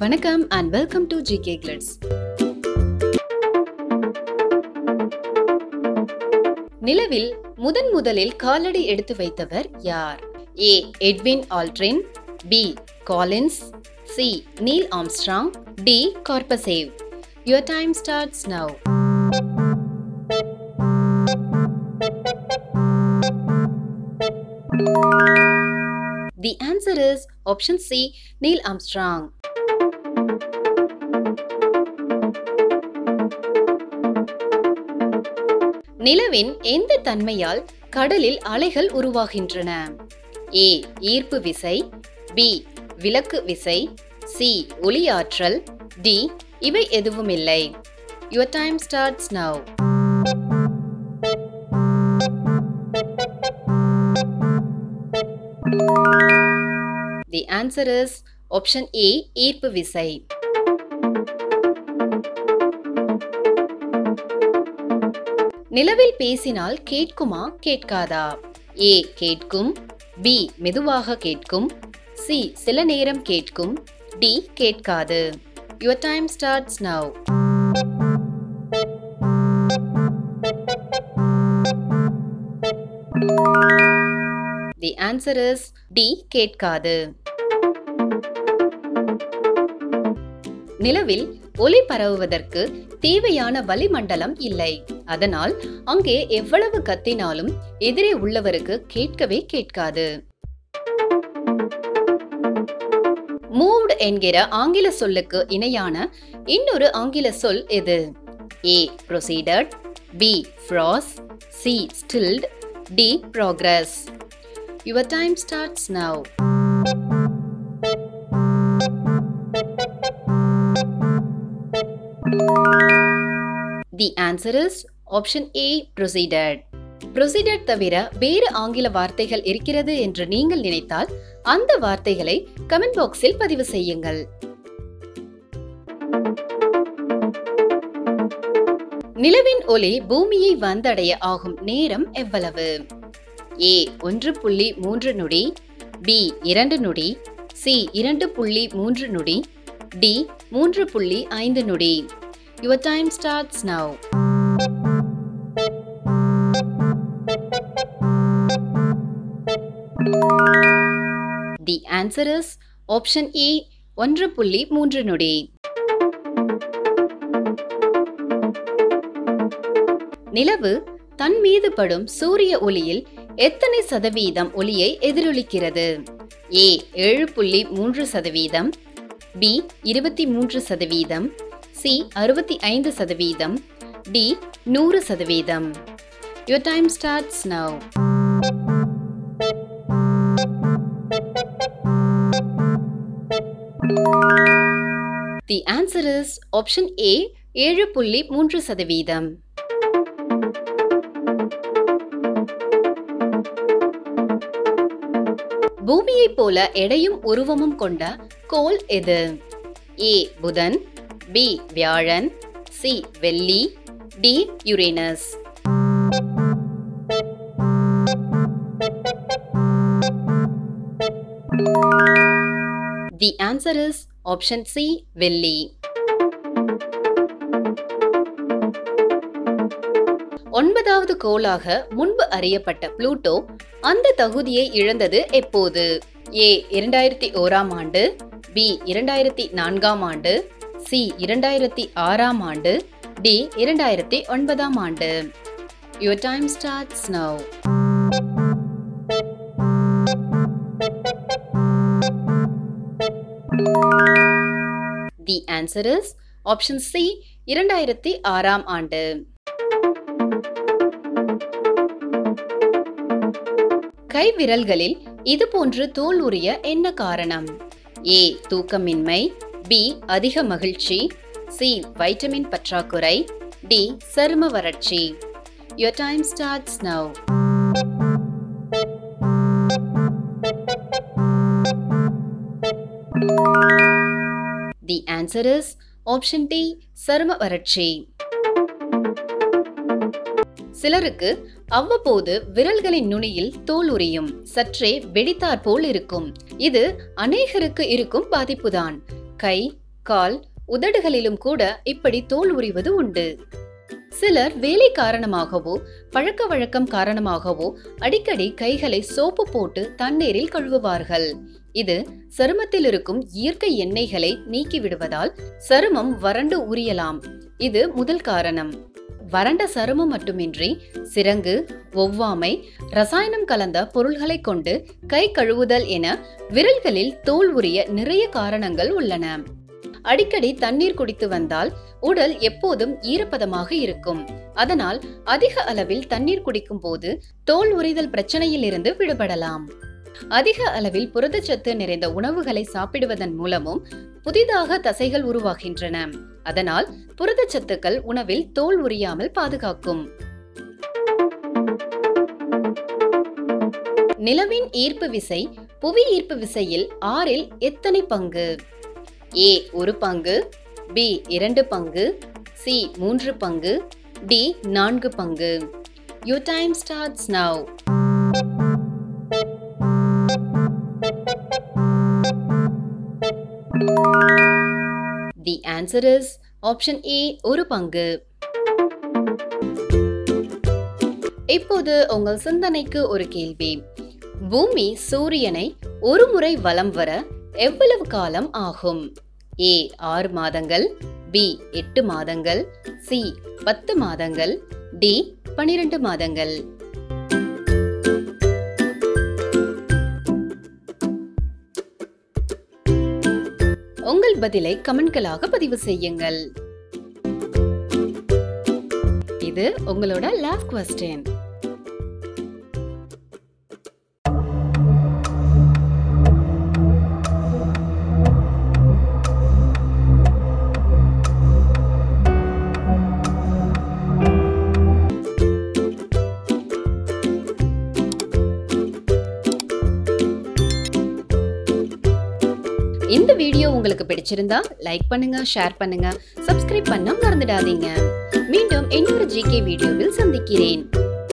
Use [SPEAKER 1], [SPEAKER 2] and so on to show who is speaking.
[SPEAKER 1] வணக்கம் and welcome to GK Glitz நிலவில் முதன் முதலில் காலடி எடுத்து வைத்தவர் யார்? A. Edwin Aldrin B. Collins C. Neil Armstrong D. Gorbachev. Your time starts now The answer is option C, Neil Armstrong. நிலவின் எந்த தன்மையால் கடலில் அலைகள் உருவாகின்றன? ஏ ஈர்ப்பு விசை பி விலக்கு விசை சி ஒளியாற்றல் டி இவை எதுவுமில்லை. Your time starts now the answer is option A ஈர்ப்பு விசை. நிலவில் பேசினால் கேட்குமா கேட்காதா? ஏ கேட்கும். பி மெதுவாக கேட்கும். சி சில நேரம் கேட்கும். டி கேட்காது. Your time starts now the answer is D கேட்காது. நிலவில் ஒளி பரவுவதற்கு தேவையான வளிமண்டலம் இல்லை. அதனால் அங்கே எவ்வளவு கத்தினாலும் எதிரே உள்ளவருக்கு கேட்கவே கேட்காது. மூவ்ட் என்கிற ஆங்கில சொல்லுக்கு இணையான இன்னொரு ஆங்கில சொல் எது? A proceeded B froze C stilted D progress your time starts now the answer is option A proceeded proceeded தவிர வேறு ஆங்கில வார்த்தைகள் இருக்கிறது என்று நீங்கள் நினைத்தால் அந்த வார்த்தைகளை கமெண்ட் பாக்ஸில் பதிவு செய்யுங்கள். நிலவின் ஒளி பூமியை வந்தடைய ஆகும் நேரம் எவ்வளவு? ஏ ஒன்று புள்ளி மூன்று நொடி. பி இரண்டு நொடி. சி இரண்டு புள்ளி மூன்று நொடி. டி மூன்று புள்ளி ஐந்து நொடி. Your time starts now the answer is option A ஒன்று புள்ளி மூன்று நொடி. நிலவு தன் மீது படும் சூரிய ஒளியில் எத்தனை சதவீதம் ஒளியை எதிரொலிக்கிறது? ஏ ஏழு புள்ளி மூன்று சதவீதம். பி இருபத்தி மூன்று சதவீதம். சி அறுபத்தி ஐந்து சதவீதம் டி நூறு சதவீதம். Your time starts now the answer is option A ஏழு புள்ளி மூன்று சதவீதம். பூமியைப் போல எடையும் உருவமும் கொண்ட கோல் எது? ஏ புதன் பி வியாழன். சி வெள்ளி. D Uranus the answer is option C வெள்ளி. ஒன்பதாவது கோளாக முன்பு அறியப்பட்ட புளூட்டோ அந்த தகுதியை இழந்தது எப்போது? ஏ இரண்டாயிரத்தி ஓராம் ஆண்டு. பி இரண்டாயிரத்தி நான்காம் ஆண்டு. சி இரண்டாயிரத்தி ஆறாம் ஆண்டு டி இரண்டாயிரத்தி ஒன்பதாம் ஆண்டு. Your time starts now the answer is option C இரண்டாயிரத்தி ஆறாம் ஆண்டு. கை விரல்களில் இது போன்று தோல் உரிய என்ன காரணம்? ஏ தூக்கமின்மை. பி அதிக மகிழ்ச்சி சி வைட்டமின் பற்றாக்குறை டி சரும வறட்சி. Your time starts now the answer is option D சரும வறட்சி. சிலருக்கு அவ்வப்போது விரல்களின் நுனியில் தோல் உரியும் சற்றே வெடித்தாற் போல் இருக்கும். இது அநேகருக்கு இருக்கும் பாதிப்புதான். கை கால் உதடுகளிலும் கூட இப்படி தோல் உரிவது உண்டு. சிலர் வேலை காரணமாகவோ பழக்க வழக்கம் காரணமாகவோ அடிக்கடி கைகளை சோப்பு போட்டு தண்ணீரில் கழுவுவார்கள். இது சருமத்தில் இருக்கும் இயற்கை எண்ணெய்களை நீக்கிவிடுவதால் சருமம் வறண்டு உரியலாம். இது முதல் காரணம். வறண்ட சருமம் மட்டுமின்றி சிரங்கு ஒவ்வாமை ரசாயனம் கலந்த பொருள்களை கொண்டு கை கழுவுதல் என விரல்களில் தோல் உரிய நிறைய காரணங்கள் உள்ளன. அடிக்கடி தண்ணீர் குடித்து வந்தால் உடல் எப்போதும் ஈரப்பதமாக இருக்கும். அதனால் அதிக அளவில் தண்ணீர் குடிக்கும் போது தோல் உரிதல் பிரச்சனையிலிருந்து விடுபடலாம். அதிக அளவில் புரதச்சத்து நிறைந்த உணவுகளை சாப்பிடுவதன் மூலமும் புதிதாக தசைகள் உருவாகின்றன. அதனால் புரதச்சத்துக்கள் உணவில் தோல் உரியாமல் பாதுகாக்கும். நிலவின் ஈர்ப்பு விசை புவி ஈர்ப்பு விசையில் ஆறில் எத்தனை பங்கு? ஏ ஒரு பங்கு பி இரண்டு பங்கு சி மூன்று பங்கு டி நான்கு பங்கு. You time starts now the answer is option A ஒரு பங்கு. இப்போது உங்கள் சிந்தனைக்கு ஒரு கேள்வி. பூமி சூரியனை ஒரு முறை வலம் வர எவ்வளவு காலம் ஆகும்? ஏ ஆறு மாதங்கள். பி எட்டு மாதங்கள். சி பத்து மாதங்கள். டி பனிரெண்டு மாதங்கள். உங்கள் பதிலை கமெண்ட்களாக பதிவு செய்யுங்கள். இது உங்களோட லாஸ்ட் கொஸ்டின் இந்த வீடியோ உங்களுக்கு பிடிச்சிருந்தா லைக் பண்ணுங்க ஷேர் பண்ணுங்க சப்ஸ்கிரைப் பண்ண மறந்துடாதீங்க. மீண்டும் இன்னொரு ஜிகே வீடியோவில் சந்திக்கிறேன்.